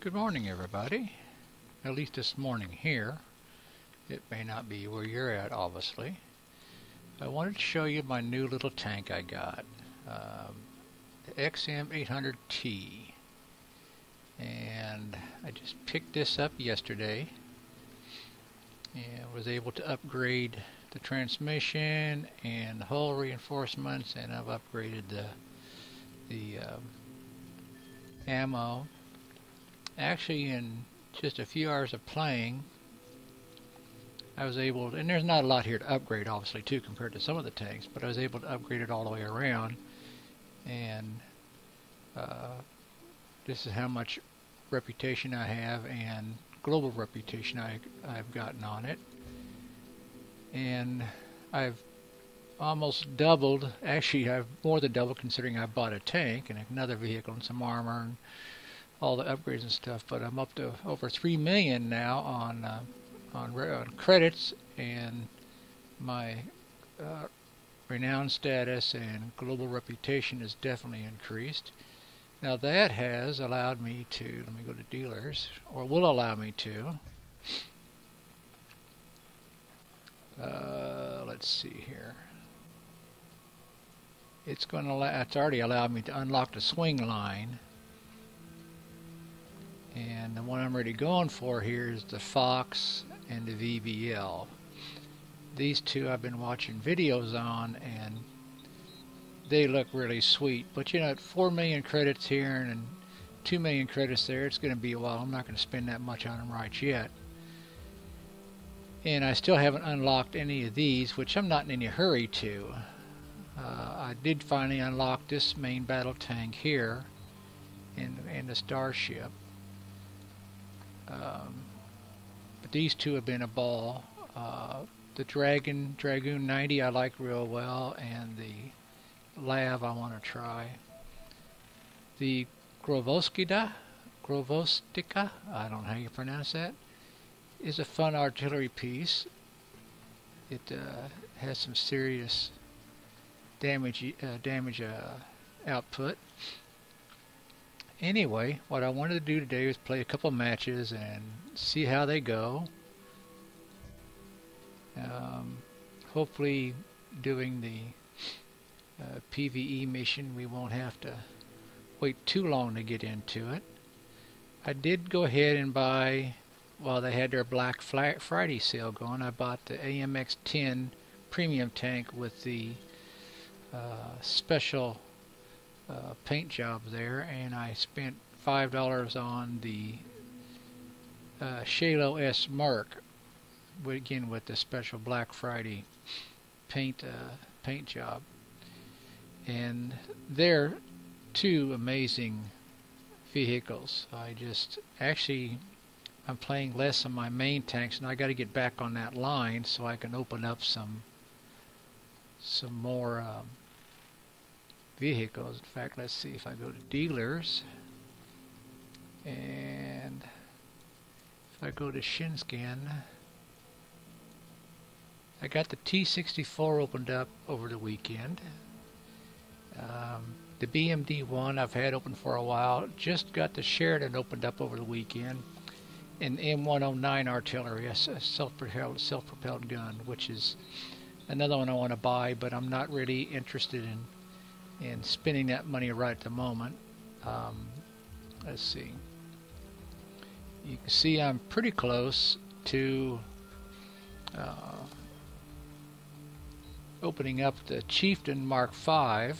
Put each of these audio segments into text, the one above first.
Good morning, everybody. At least this morning here. It may not be where you're at, obviously. I wanted to show you my new little tank I got. Um, the XM800T. And I just picked this up yesterday. And was able to upgrade the transmission and the hull reinforcements and I've upgraded the the um, ammo. Actually in just a few hours of playing I was able to, and there's not a lot here to upgrade obviously too compared to some of the tanks but I was able to upgrade it all the way around. And uh, this is how much reputation I have and global reputation I, I've gotten on it. And I've almost doubled actually I've more than doubled considering I bought a tank and another vehicle and some armor and all the upgrades and stuff, but I'm up to over three million now on uh, on, on, credits, and my uh, renowned status and global reputation has definitely increased. Now that has allowed me to let me go to dealers, or will allow me to. Uh, let's see here. It's going to it's already allowed me to unlock the swing line and the one I'm really going for here is the Fox and the VBL. These two I've been watching videos on and they look really sweet. But you know, at 4 million credits here and 2 million credits there, it's going to be a while. I'm not going to spend that much on them right yet. And I still haven't unlocked any of these, which I'm not in any hurry to. Uh, I did finally unlock this main battle tank here in, in the Starship. Um, but these two have been a ball. Uh, the Dragon Dragoon 90 I like real well, and the Lav I want to try. The Grovoskida, Grovostica, I don't know how you pronounce that, is a fun artillery piece. It uh, has some serious damage uh, damage uh, output anyway, what I wanted to do today was play a couple matches and see how they go. Um, hopefully, doing the uh, PVE mission, we won't have to wait too long to get into it. I did go ahead and buy, while they had their Black Friday sale going, I bought the AMX 10 premium tank with the special uh, paint job there and I spent five dollars on the uh, Shalo S Mark again with the special Black Friday paint uh, paint job. And they're two amazing vehicles. I just actually I'm playing less on my main tanks and I got to get back on that line so I can open up some some more um, vehicles. In fact, let's see if I go to dealers and if I go to Shinskin, I got the T64 opened up over the weekend. Um, the BMD one I've had open for a while. Just got the Sheridan opened up over the weekend. And M109 artillery, a self-propelled self-propelled gun, which is another one I want to buy, but I'm not really interested in and spending that money right at the moment. Um, let's see. You can see I'm pretty close to uh, opening up the Chieftain Mark V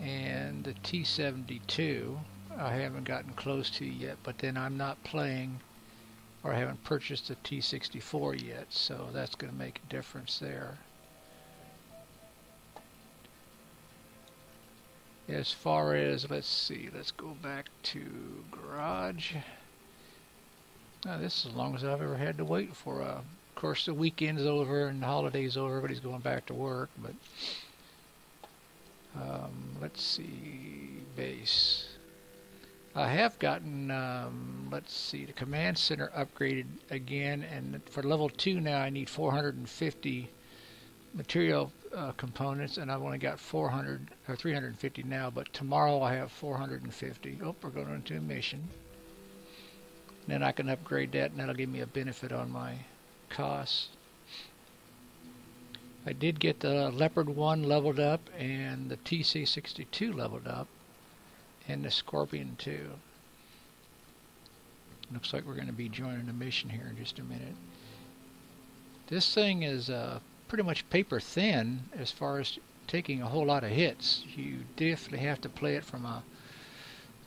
and the T72 I haven't gotten close to yet but then I'm not playing or I haven't purchased the T64 yet so that's going to make a difference there as far as let's see let's go back to garage. Now this is as long as I've ever had to wait for uh, of course the weekend's over and the holidays over everybody's going back to work but um, let's see base. I have gotten um, let's see the command center upgraded again and for level 2 now I need 450 material uh, components, and I've only got 400 or 350 now. But tomorrow I have 450. Oh, we're going into a mission. Then I can upgrade that, and that'll give me a benefit on my costs. I did get the Leopard 1 leveled up and the TC62 leveled up and the Scorpion 2. Looks like we're going to be joining a mission here in just a minute. This thing is uh, pretty much paper thin as far as taking a whole lot of hits. You definitely have to play it from a,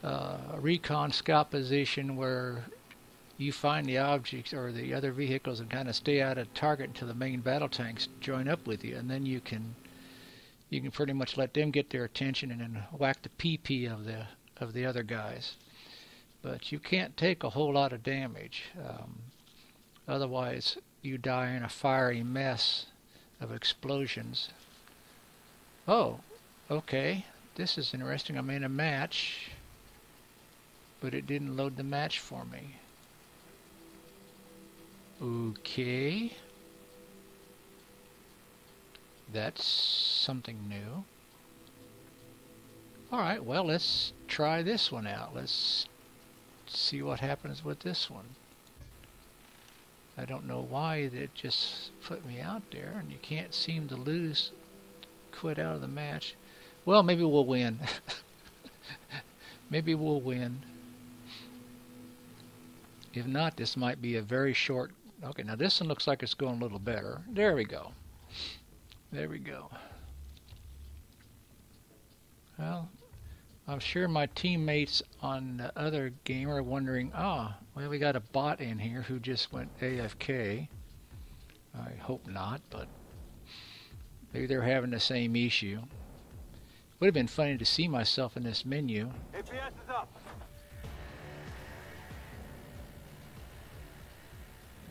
uh, a recon scout position where you find the objects or the other vehicles and kind of stay out of target until the main battle tanks join up with you, and then you can you can pretty much let them get their attention and then whack the PP of the of the other guys. But you can't take a whole lot of damage. Um, otherwise, you die in a fiery mess of explosions. Oh, okay. This is interesting. I'm in a match, but it didn't load the match for me. Okay. That's something new. Alright, well, let's try this one out. Let's see what happens with this one. I don't know why it just put me out there, and you can't seem to lose, quit out of the match. Well, maybe we'll win. maybe we'll win. If not, this might be a very short Okay, now this one looks like it's going a little better. There we go. There we go. Well, I'm sure my teammates on the other game are wondering, ah, oh, well, we got a bot in here who just went AFK. I hope not, but maybe they're having the same issue. Would have been funny to see myself in this menu. APS is up.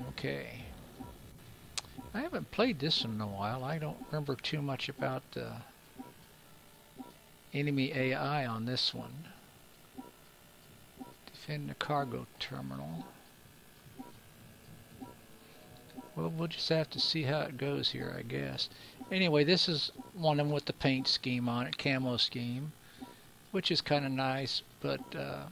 Okay. I haven't played this in a while. I don't remember too much about uh, enemy AI on this one. Defend the cargo terminal. Well, we'll just have to see how it goes here, I guess. Anyway, this is one of them with the paint scheme on it, camo scheme, which is kind of nice, but uh,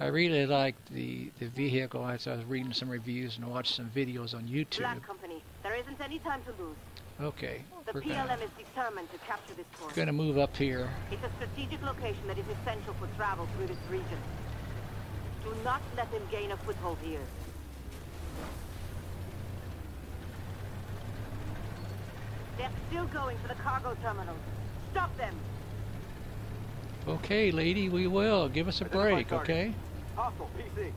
I really liked the, the vehicle as I was reading some reviews and watched some videos on YouTube. Black Company, there isn't any time to lose. Okay. The we're PLM gonna, is determined to capture this port. gonna move up here. It's a strategic location that is essential for travel through this region. Do not let them gain a foothold here. They're still going for the cargo terminals. Stop them! Okay, lady, we will. Give us a break, okay? Hostile PC.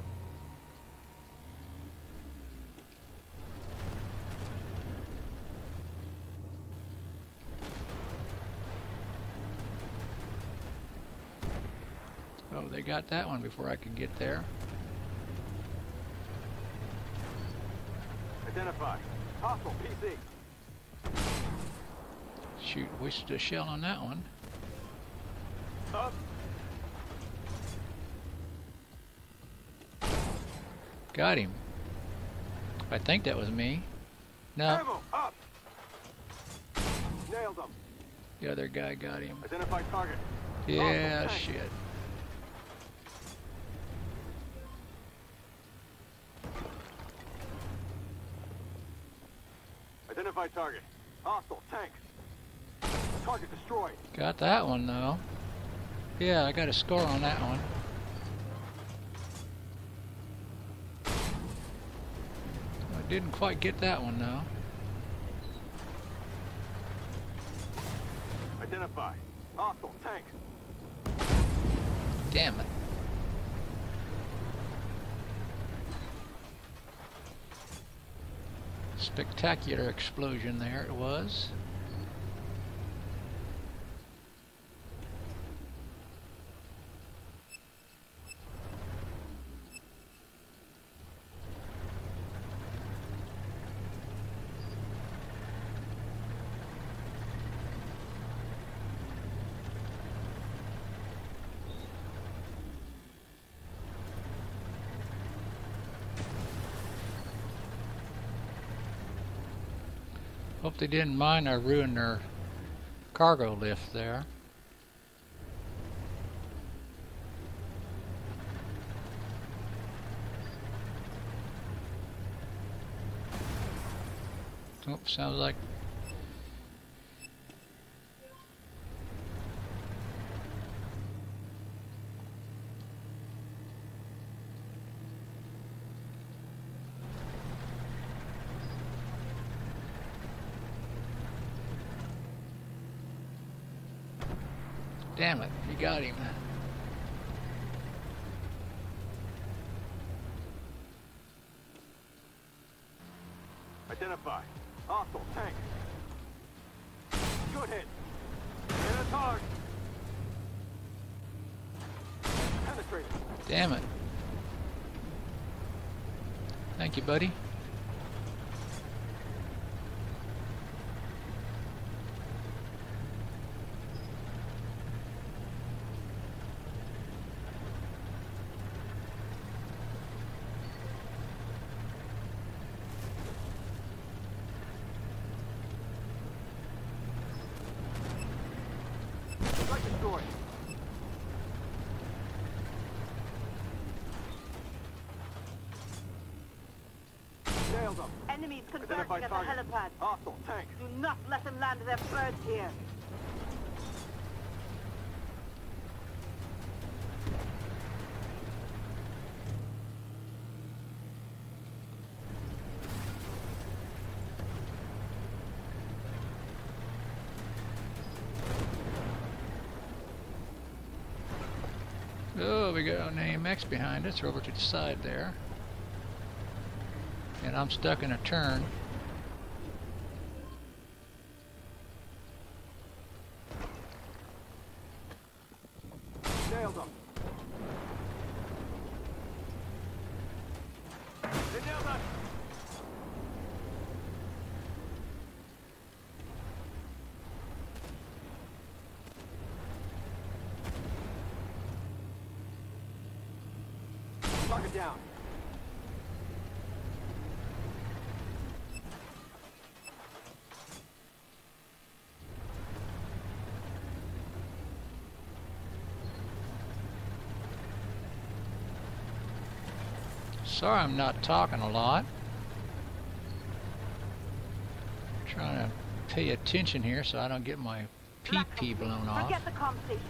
Oh, they got that one before I could get there. Identify. Hostile PC. Shoot, wasted a shell on that one. Up. Got him. I think that was me. No, Ammo. Up. Nailed them. the other guy got him. Identify target. Yeah, shit. Target. Hostile tank. Target destroyed. Got that one though. Yeah, I got a score on that one. I didn't quite get that one though. Identify. Hostile tank. Damn it. Spectacular explosion there it was. Hope they didn't mind I ruined their cargo lift there. Oh, sounds like Damn it, you got him. Identify. Hostile tank. Good hit. Hit us target. Penetrated. Damn it. Thank you, buddy. Strike destroyed. Nailed them. Enemies converging at the helipad. Hostile tank. Do not let them land their birds here. Oh, we got an AMX behind us. We're over to the side there. And I'm stuck in a turn. Down. Sorry I'm not talking a lot. trying to pay attention here so I don't get my Black PP blown off. Forget the com station.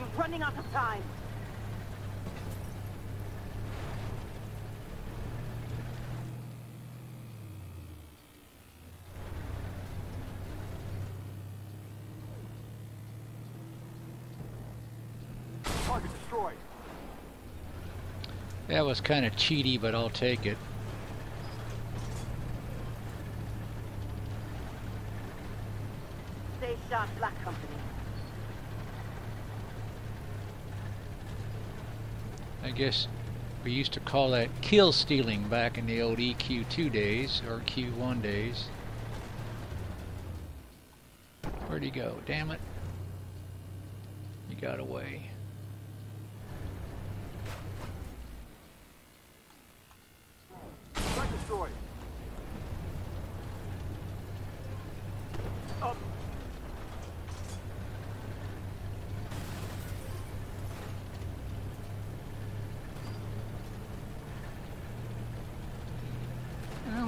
You're running out of time. Target destroyed. That was kind of cheaty, but I'll take it. Stay sharp, Black Company. I guess we used to call that kill stealing back in the old EQ2 days or Q1 days. Where'd he go? Damn it. He got away. Strike destroyed. Up.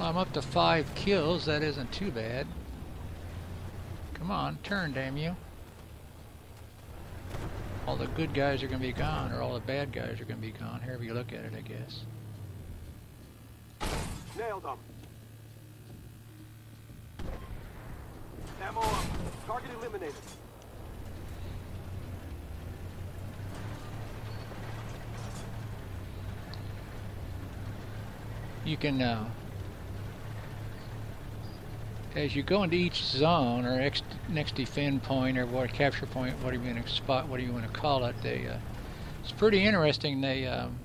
Well, I'm up to five kills. That isn't too bad. Come on, turn, damn you. All the good guys are going to be gone, or all the bad guys are going to be gone. However you look at it, I guess. Nailed them. Ammo up. Target eliminated. you can uh, as you go into each zone or ex- next defend point or what capture point whatever you want to spot whatever you want to call it they uh, it's pretty interesting they um,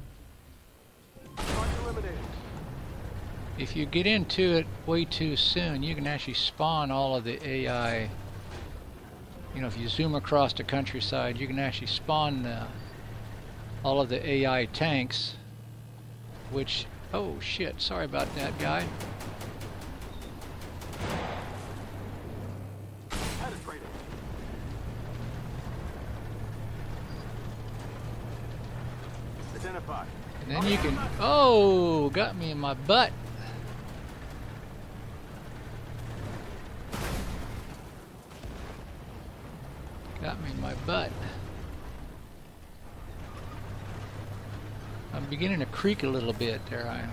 if you get into it way too soon you can actually spawn all of the AI you know if you zoom across the countryside you can actually spawn all of the AI tanks which oh shit sorry about that guy And then you can. Oh, got me in my butt. Got me in my butt. I'm beginning to creak a little bit there. I am.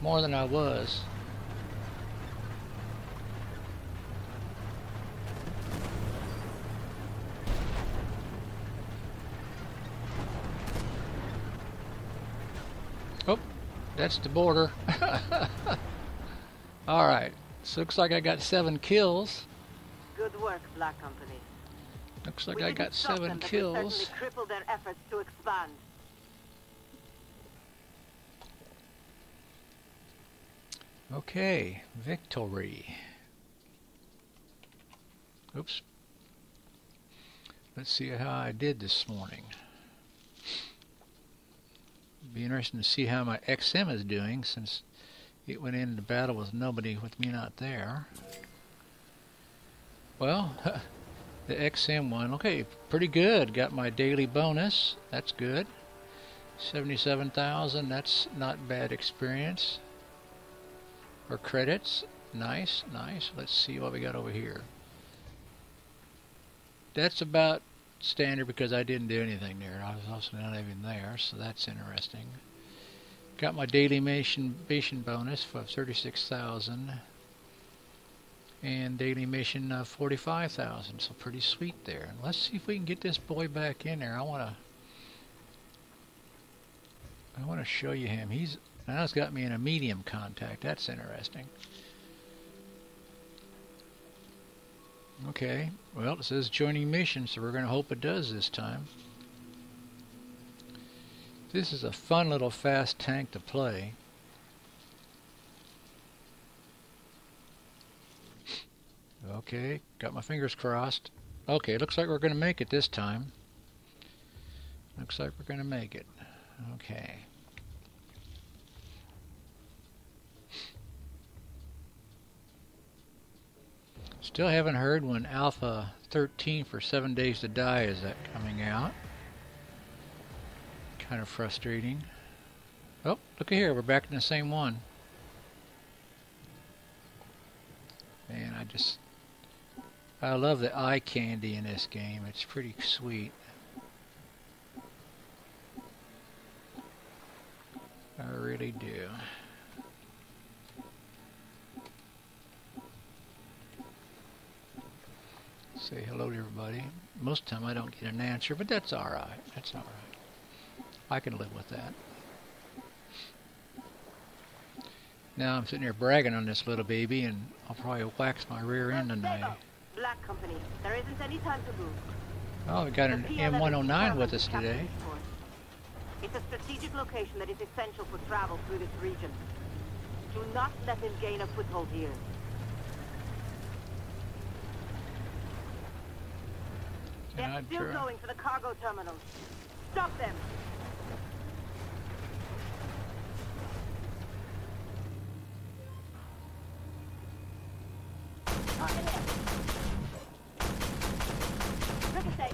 more than I was. Oh, that's the border. All right. So looks like I got seven kills. Good work, Black Company. Looks like we I got seven them, kills. crippled their efforts to expand. Okay, victory. Oops. Let's see how I did this morning. Be interesting to see how my XM is doing since it went into battle with nobody with me not there. Well, the XM one, okay, pretty good. Got my daily bonus. That's good. 77,000, that's not bad experience or credits. Nice, nice. Let's see what we got over here. That's about standard because I didn't do anything there. I was also not even there, so that's interesting. Got my daily mission, mission bonus of 36,000 and daily mission of 45,000. So pretty sweet there. Let's see if we can get this boy back in there. I want to I want to show you him. He's now it's got me in a medium contact. That's interesting. Okay, well it says joining mission, so we're going to hope it does this time. This is a fun little fast tank to play. Okay, got my fingers crossed. Okay, looks like we're going to make it this time. Looks like we're going to make it. Okay. Still haven't heard when Alpha 13 for 7 Days to Die is that coming out. Kind of frustrating. Oh, look at here, we're back in the same one. Man, I just... I love the eye candy in this game. It's pretty sweet. I really do. Say hello to everybody. Most of the time I don't get an answer, but that's alright. That's alright. I can live with that. Now I'm sitting here bragging on this little baby, and I'll probably wax my rear end tonight. Black Company, there isn't any time to lose. Oh, we got an The P11 M109 with us today. It's a strategic location that is essential for travel through this region. Do not let him gain a foothold here. They're I'd still try. going for the cargo terminals. Stop them! Target hit. Ricochet.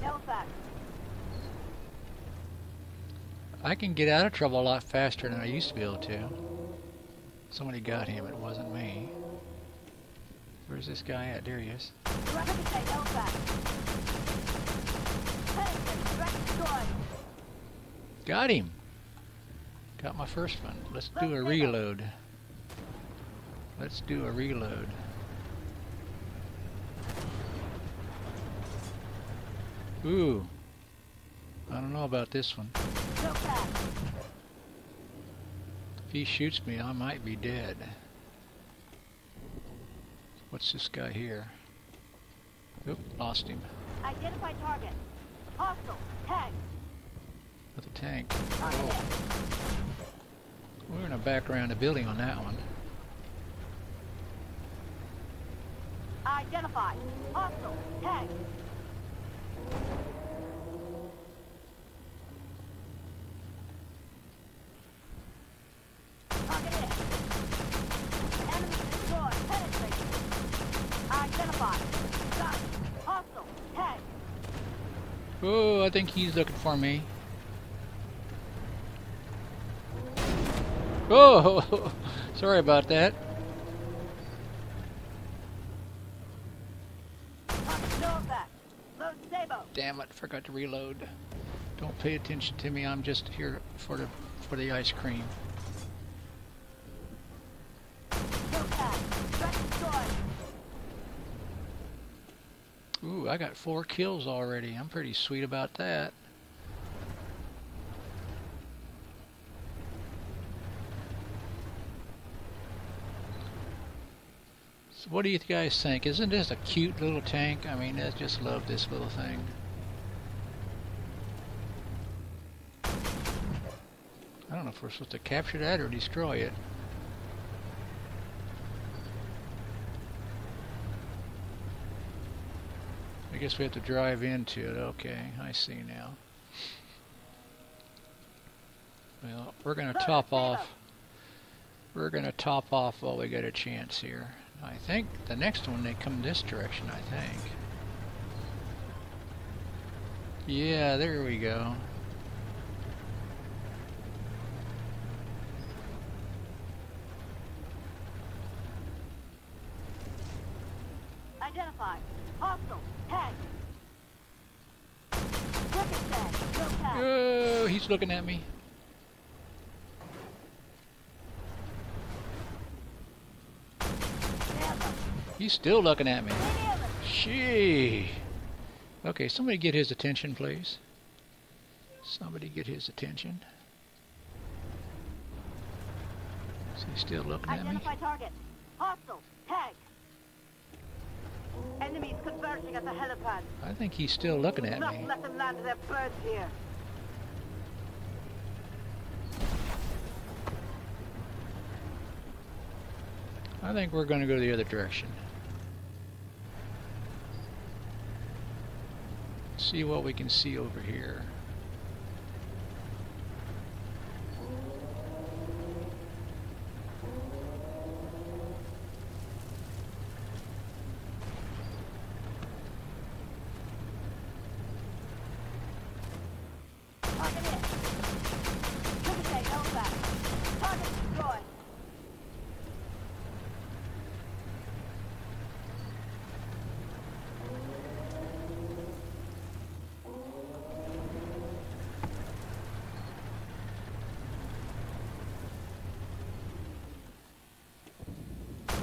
I can get out of trouble a lot faster than I used to be able to. Somebody got him, it wasn't me. Where's this guy at? There he is. Got him! Got my first one. Let's do a reload. Let's do a reload. Ooh. I don't know about this one. If he shoots me, I might be dead. What's this guy here? Oop, lost him. Identify target. Hostile. Tag. With a tank. We're gonna back around the building on that one. Identify. Hostile. Tag. Target. Enemy destroyed. Penetrate. Identify. Hostile. Tag. Oh, I think he's looking for me. Oh, sorry about that. Damn it, forgot to reload. Don't pay attention to me, I'm just here for the for the ice cream. Ooh, I got four kills already. I'm pretty sweet about that. So what do you guys think? Isn't this a cute little tank? I mean, I just love this little thing. I don't know if we're supposed to capture that or destroy it. I guess we have to drive into it. Okay, I see now. Well, we're going to top off. We're going to top off while we get a chance here. I think the next one they come this direction, I think. Yeah, there we go. Identified. Hostile. Tag. Second tag. No tag. Oh, he's looking at me. Nailed them. He's still looking at me. They nailed them. Gee. Okay, somebody get his attention, please. Somebody get his attention. Is he still looking at me? Identify target. Hostile. Tag. Enemies converging at the helipad. I think he's still looking at not me. let them land their birds here. I think we're going to go the other direction. See what we can see over here. Target hit. Ricochet, held back. Target destroyed.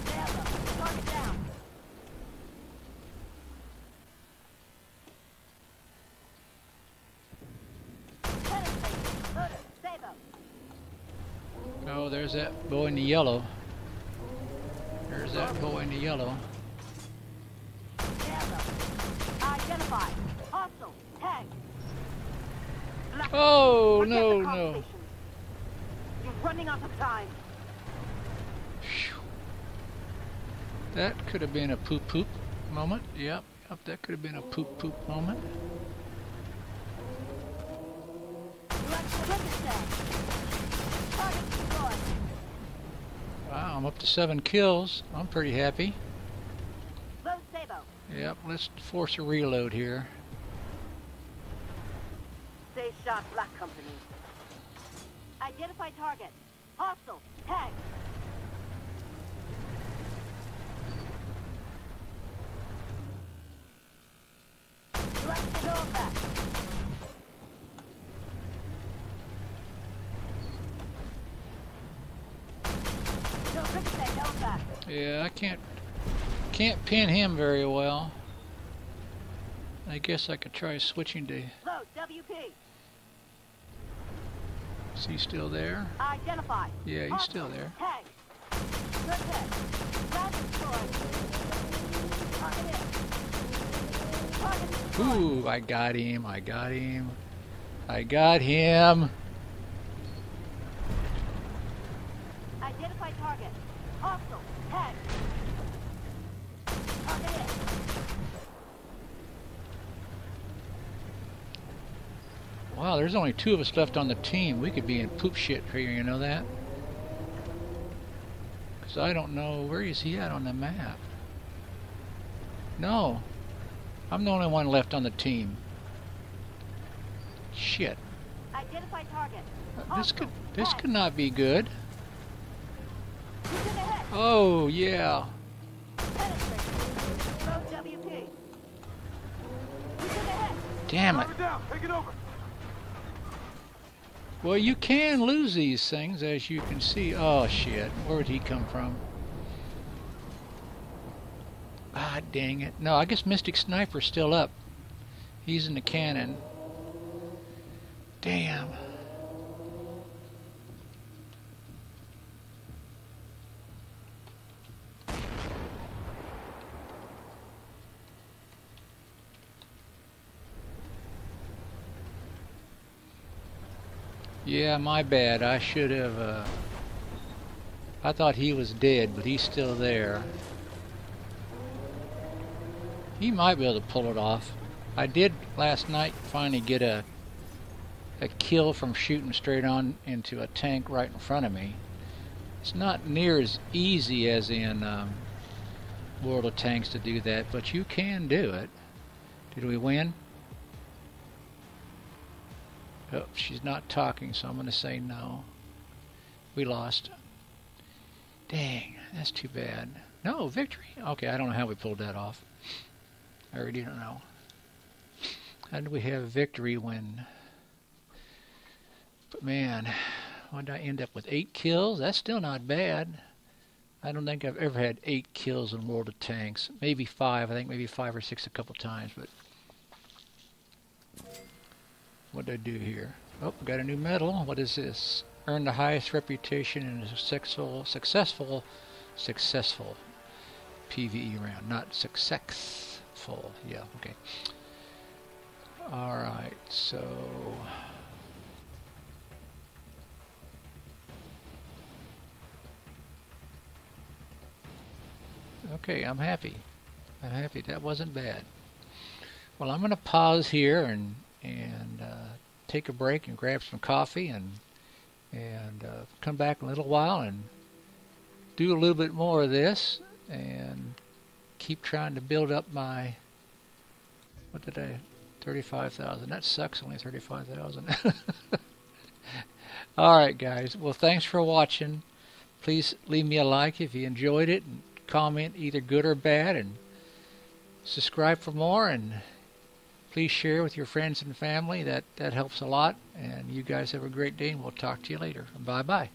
Nailed them. Target down. Penetrate. Loader. Sabot. Oh, there's that boy in the yellow. There's that boy in the yellow. Nailed them. Identified. Hostile. Tag. Black- Oh, no, no. You're running out of time. That could have been a poop poop moment. Yep, yep, that could have been a poop poop moment. Target destroyed. Wow, I'm up to seven kills. I'm pretty happy. Yep, let's force a reload here. Stay sharp, Black Company. Identify target. Hostile. Tag. Direct door back. No ricochet, no back. Yeah, I can't can't pin him very well. I guess I could try switching to. Load, WP. Is he still there? Identify. Yeah, he's still there. Tag. Good hit. Ground destroyed. Target hit. Target destroyed. Ooh, I got him. I got him. I got him. Identify target. Hostile. Tag. Target hit. Wow, there's only two of us left on the team. We could be in poop shit here, you know that? Because I don't know. Where is he at on the map? No. I'm the only one left on the team. Shit. Identify target. Uh, This could this could not be good. Oh, yeah. Road WP. Damn it. Driver down. Take it over. Well, you can lose these things, as you can see. Oh, shit. Where would he come from? Ah, dang it. No, I guess Mystic Sniper's still up. He's in the cannon. Damn. Yeah, my bad. I should have, uh... I thought he was dead, but he's still there. He might be able to pull it off. I did last night finally get a a kill from shooting straight on into a tank right in front of me. It's not near as easy as in um, World of Tanks to do that, but you can do it. Did we win? Oh, she's not talking, so I'm going to say no. We lost. Dang, that's too bad. No, victory. Okay, I don't know how we pulled that off. I really don't know. How did we have victory when... But man, why did I end up with eight kills? That's still not bad. I don't think I've ever had eight kills in World of Tanks. Maybe five. I think maybe five or six a couple times, but... What did I do here? Oh, got a new medal. What is this? Earn the highest reputation in a successful, successful, successful PVE round. Not successful. Yeah, okay. Alright, so... Okay, I'm happy. I'm happy. That wasn't bad. Well, I'm going to pause here and and take a break and grab some coffee and and uh, come back in a little while and do a little bit more of this and keep trying to build up my what did I 35,000 that sucks only 35,000 all right guys. Well thanks for watching. Please leave me a like if you enjoyed it and comment either good or bad and subscribe for more and please share with your friends and family. That that helps a lot. And you guys have a great day and we'll talk to you later. Bye bye